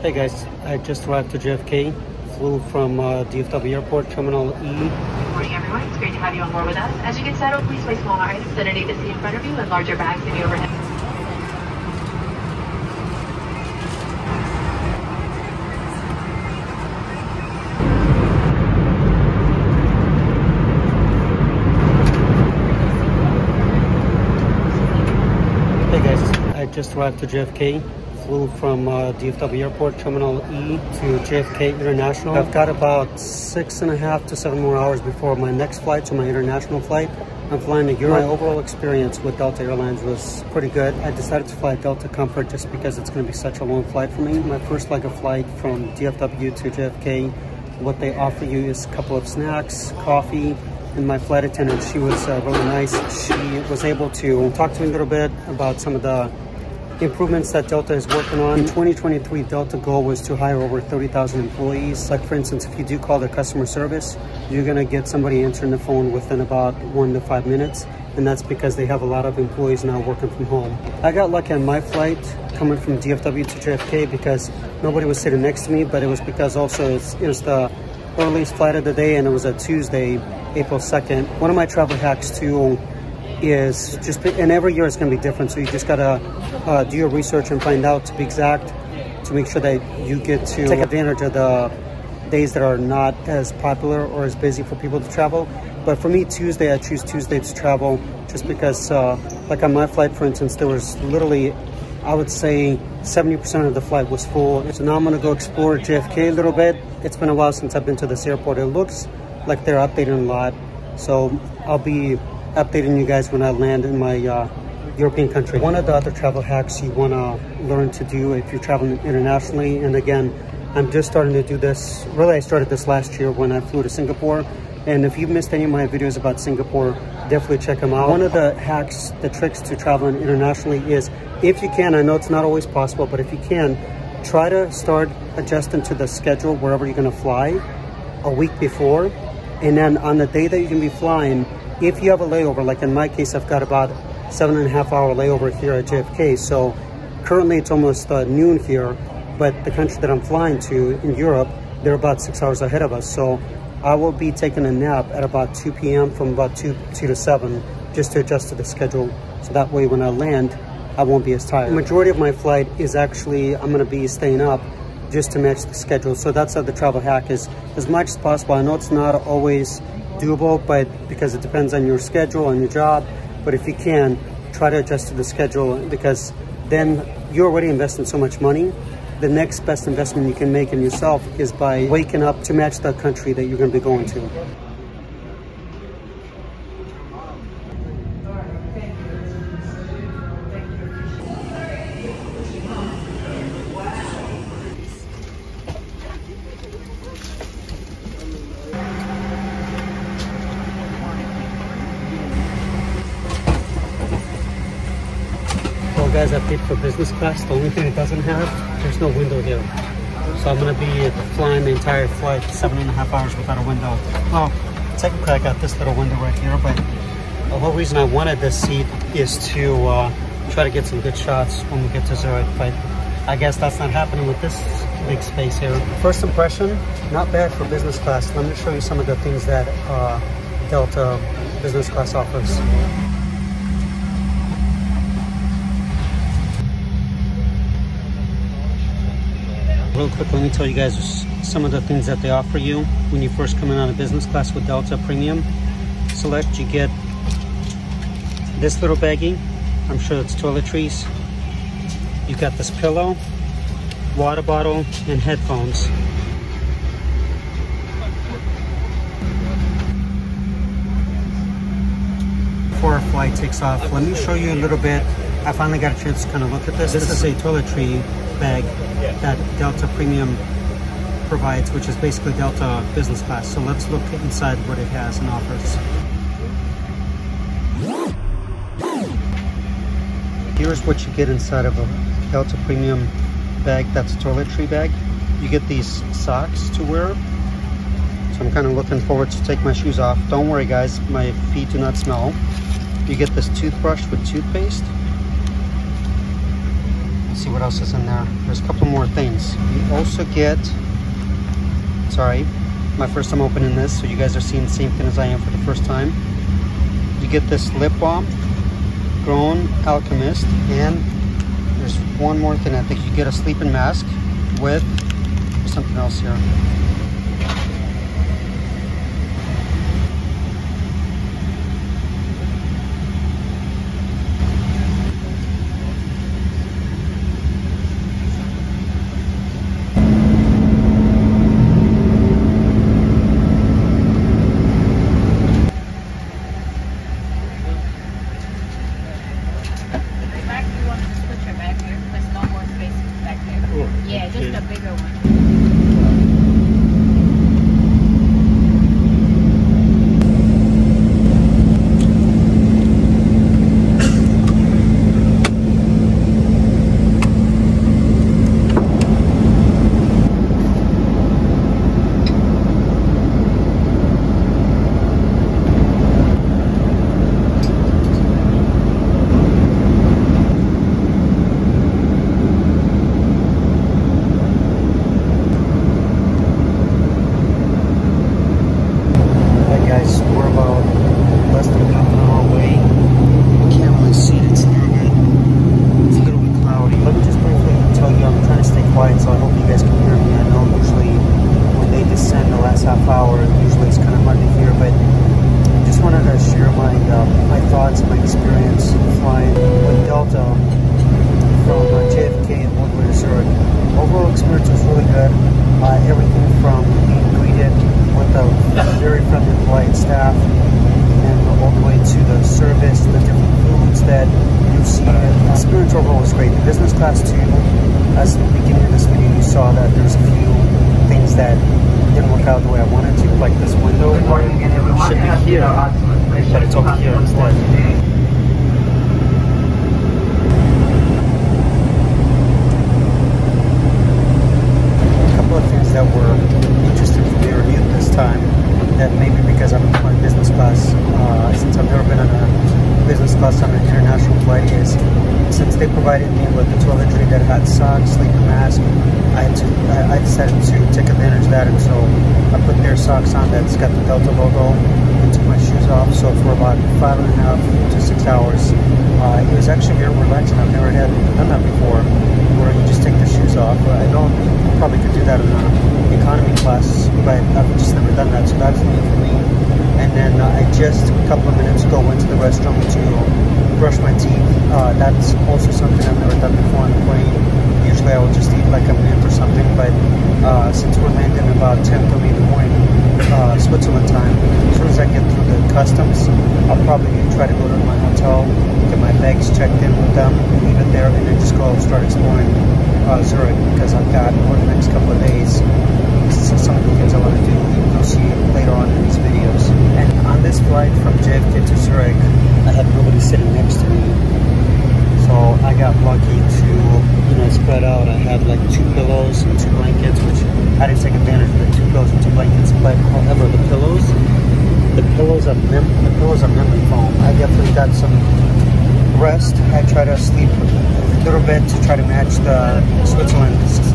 Hey guys, I just arrived to JFK, flew from uh, DFW Airport, Terminal E. Good morning, everyone. It's great to have you on board with us. As you get settled, please place smaller items underneath the seat in front of you and larger bags in the overhead. Hey guys, I just arrived to JFK, flew from uh, DFW Airport, Terminal E to JFK International. I've got about six and a half to seven more hours before my next flight, so my international flight. I'm flying to Europe. My overall experience with Delta Airlines was pretty good. I decided to fly Delta Comfort just because it's going to be such a long flight for me. My first leg of flight from DFW to JFK, what they offer you is a couple of snacks, coffee, and my flight attendant, she was uh, really nice. She was able to talk to me a little bit about some of the improvements that Delta is working on. In 2023, Delta goal was to hire over 30,000 employees. Like for instance, if you do call the customer service, you're gonna get somebody answering the phone within about one to five minutes. And that's because they have a lot of employees now working from home. I got lucky on my flight coming from DFW to JFK because nobody was sitting next to me, but it was because also it was the earliest flight of the day and it was a Tuesday, April 2nd. One of my travel hacks too is just, and every year it's gonna be different. So you just gotta uh, do your research and find out to be exact to make sure that you get to take advantage of the days that are not as popular or as busy for people to travel. But for me, Tuesday, I choose Tuesday to travel just because, uh, like on my flight, for instance, there was literally, I would say 70% of the flight was full. So now I'm gonna go explore JFK a little bit. It's been a while since I've been to this airport. It looks like they're updating a lot. So I'll be updating you guys when I land in my uh, European country. One of the other travel hacks you want to learn to do if you're traveling internationally, and again, I'm just starting to do this. Really, I started this last year when I flew to Singapore. And if you've missed any of my videos about Singapore, definitely check them out. One of the hacks, the tricks to traveling internationally is if you can, I know it's not always possible, but if you can, try to start adjusting to the schedule wherever you're going to fly a week before. And then on the day that you're going to be flying, if you have a layover, like in my case, I've got about seven and a half hour layover here at JFK. So currently it's almost uh, noon here, but the country that I'm flying to in Europe, they're about six hours ahead of us. So I will be taking a nap at about 2 p.m. from about 2, 2 to 7 just to adjust to the schedule. So that way when I land, I won't be as tired. The majority of my flight is actually, I'm gonna be staying up just to match the schedule. So that's how the travel hack is as much as possible. I know it's not always doable, but because it depends on your schedule and your job, but if you can, try to adjust to the schedule because then you're already investing so much money. The next best investment you can make in yourself is by waking up to match the country that you're gonna be going to. Guys, I paid for business class. The only thing it doesn't have, there's no window here. So I'm gonna be flying the entire flight, seven and a half hours without a window. Well, technically I got this little window right here, but the whole reason I wanted this seat is to uh, try to get some good shots when we get to Zurich, but I guess that's not happening with this big space here. First impression, not bad for business class. Let me show you some of the things that uh, Delta business class offers. Real quick, let me tell you guys some of the things that they offer you when you first come in on a business class with Delta Premium. Select, you get this little baggie. I'm sure it's toiletries. You got this pillow, water bottle, and headphones. Before our flight takes off, let me show you a little bit. I finally got a chance to kind of look at this. This is a toiletry bag that Delta Premium provides, which is basically Delta business class. So let's look inside what it has and offers. Here's what you get inside of a Delta Premium bag that's a toiletry bag. You get these socks to wear. So I'm kind of looking forward to take my shoes off. Don't worry guys, my feet do not smell. You get this toothbrush with toothpaste. Let's see what else is in there. There's a couple more things. You also get, sorry, my first time opening this, so you guys are seeing the same thing as I am for the first time. You get this lip balm, Grown Alchemist, and there's one more thing. I think you get a sleeping mask with something else here. back, you want to switch it back here. There's no more space back there. Oh, Yeah, just okay. a bigger one. Hey guys, we're about less than half an hour away. Can't really see it, it's a little bit, it's a little bit cloudy. Let me just briefly tell you, I'm trying to stay quiet, so I hope you guys can hear me. I know usually when they descend the last half hour, usually it's kind of hard to hear, but I just wanted to share my uh, my thoughts and my experience flying with Delta from uh, JFK and Woodward to Zurich. Overall experience was really good. Uh, everything from being greeted with a very friendly, polite staff, and all the way to the service, the different foods that you see. The experience overall was great. The business class too, as in the beginning of this video, you saw that there's a few things that didn't work out the way I wanted to, like this window should be here, but it's over here instead. a couple of things that were for me to review this time. That maybe because I'm on business class, uh, since I've never been on a business class on an international flight, is since they provided me with the toiletry that had socks, sleeping mask, I to, I, I decided to take advantage of that, and so I put their socks on that's got the Delta logo, and took my shoes off. So for about five and a half to six hours, uh, it was actually very relaxing. I've never had done that before, where you just take the shoes off. I don't probably could do that in an economy class, but I've just never done that, so that's new for me. And then uh, I just a couple of minutes ago went to the restroom to brush my teeth. Uh, that's also something I've never done before on the plane. Usually I will just eat like a mint or something, but uh, since we're landing about 10:30 in the morning, uh, Switzerland time, as soon as I get through the customs, I'll probably try to go to my hotel, get my bags checked in with them, leave it there, and then just go start exploring uh, Zurich because I've got over the next couple of days some of the things I want to do. You'll see later on in these videos. And on this flight from JFK to Zurich, I had nobody sitting next to me. So I got lucky to, you know, spread out. I had like two pillows and two blankets, which I didn't take advantage of the two pillows and two blankets. But however, the pillows, the pillows are mem- the pillows memory foam. I definitely got some rest. I try to sleep a little bit to try to match the Switzerland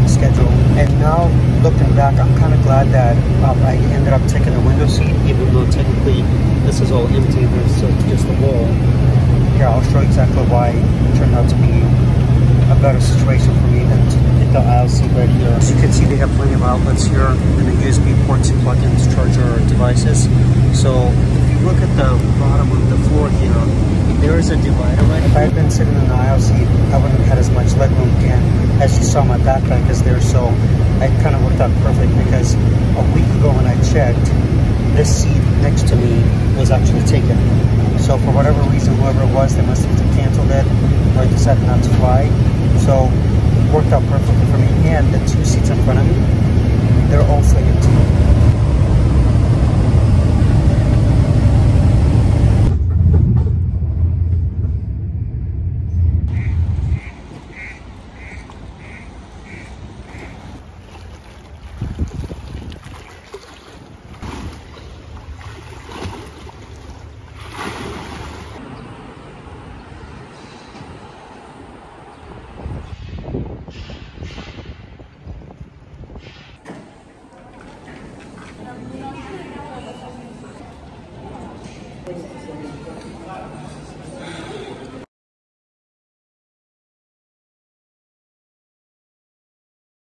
schedule. And now looking back, I'm kind of glad that um, I ended up taking the window seat, even though technically this is all empty. There's just a wall. Here, I'll show exactly why it turned out to be a better situation for me than the right here. As you can see, they have plenty of outlets here and the USB ports to plug in to charge our devices. So if you look at the bottom of the floor here, there is a divider right If I had been sitting in the aisle seat, I wouldn't have had as much leg room. As you saw, my backpack is there, so it kind of worked out perfect because a week ago when I checked, this seat next to me was actually taken. So for whatever reason, whoever it was, they must have canceled it or decided not to fly. So worked out perfectly for me. And the two seats in front of me, they're also empty.